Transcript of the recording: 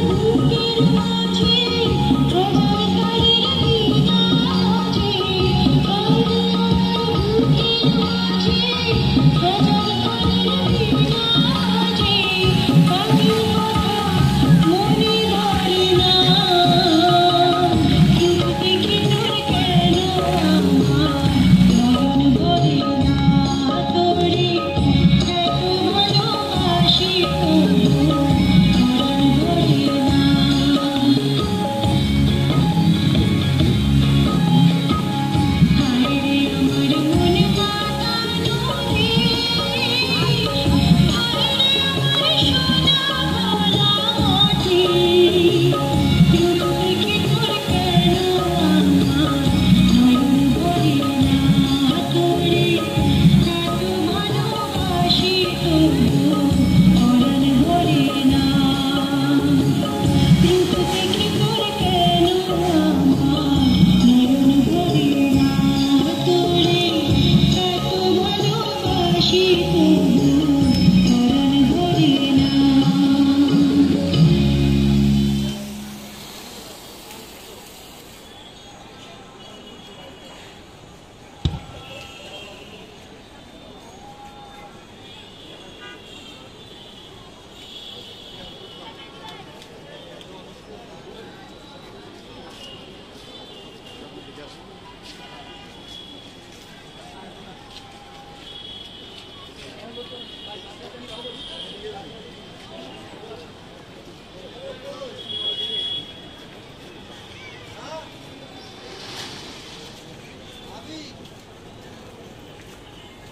বুকের মাঝে।